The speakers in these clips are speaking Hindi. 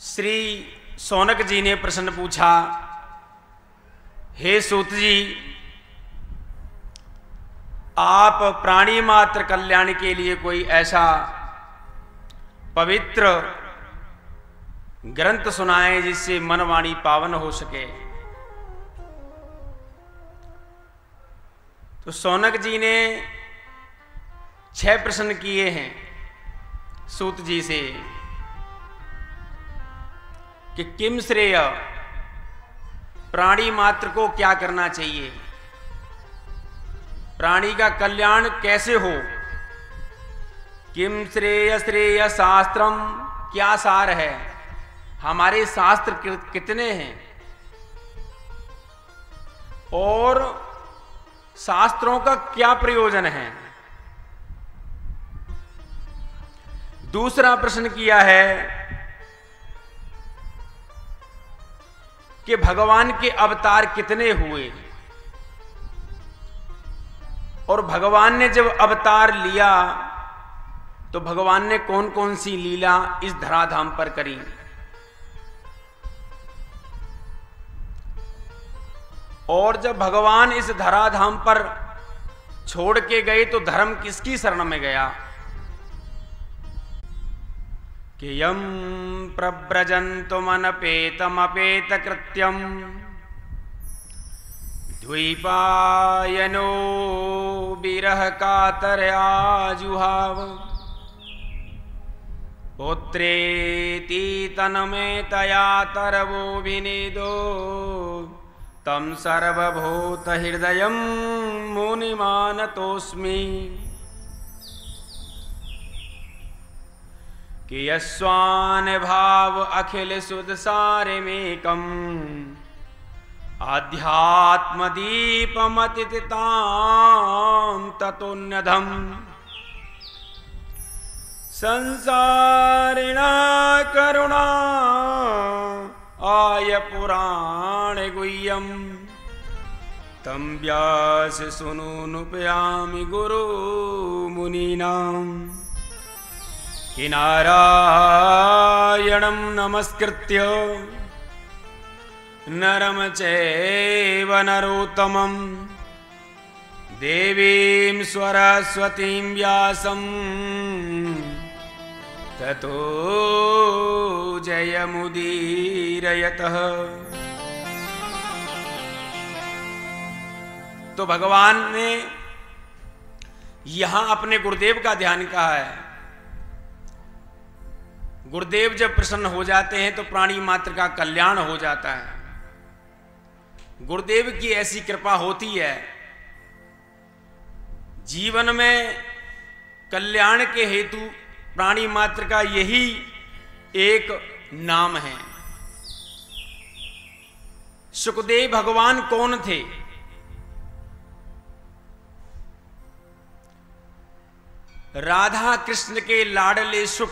श्री सोनक जी ने प्रश्न पूछा, हे सूत जी, आप प्राणी मात्र कल्याण के लिए कोई ऐसा पवित्र ग्रंथ सुनाए जिससे मनवाणी पावन हो सके? तो सोनक जी ने छह प्रश्न किए हैं सूत जी से। कि किम श्रेय? प्राणी मात्र को क्या करना चाहिए? प्राणी का कल्याण कैसे हो? किम श्रेय श्रेय शास्त्रम क्या सार है? हमारे शास्त्र कितने हैं? और शास्त्रों का क्या प्रयोजन है? दूसरा प्रश्न किया है कि भगवान के अवतार कितने हुए? और भगवान ने जब अवतार लिया तो भगवान ने कौन कौन सी लीला इस धराधाम पर करी? और जब भगवान इस धराधाम पर छोड़ के गए तो धर्म किसकी शरण में गया? कियं प्रव्रजन्तुमनपेतमपेतकृत्यं द्विपायनो विरहकातराजुहाव पौत्रेतीतनमेतया विनिदो। तं सर्वभूतहृदयं मुनिमानतोऽस्मि। कि यस्वान भाव अखिल सुद सारिमेकम आध्यात्म दीपमतिताम संसारिणा करुणा, आय पुराण गुह्यम। तम व्यास सुनूनुपयामि गुरु मुनीनाम् कि नारायणं नमस्कृत्य नरम चैव नरोत्तमं देवीं सरस्वतीं व्यासं ततो जयमुदीरयतः। तो भगवान ने यहाँ अपने गुरुदेव का ध्यान कहा है। गुरुदेव जब प्रसन्न हो जाते हैं तो प्राणी मात्र का कल्याण हो जाता है। गुरुदेव की ऐसी कृपा होती है, जीवन में कल्याण के हेतु प्राणी मात्र का यही एक नाम है। सुखदेव भगवान कौन थे? राधा कृष्ण के लाडले सुख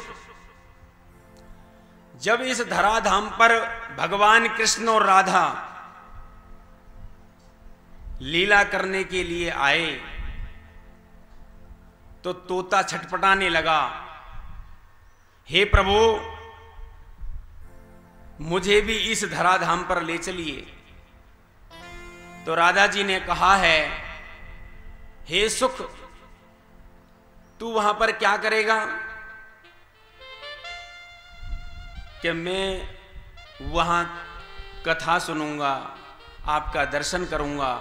जब इस धराधाम पर भगवान कृष्ण और राधा लीला करने के लिए आए तो तोता छटपटाने लगा, हे प्रभु, मुझे भी इस धराधाम पर ले चलिए। तो राधा जी ने कहा है, हे सुख, तू वहाँ पर क्या करेगा? कि मैं वहाँ कथा सुनूँगा आपका दर्शन करूँगा।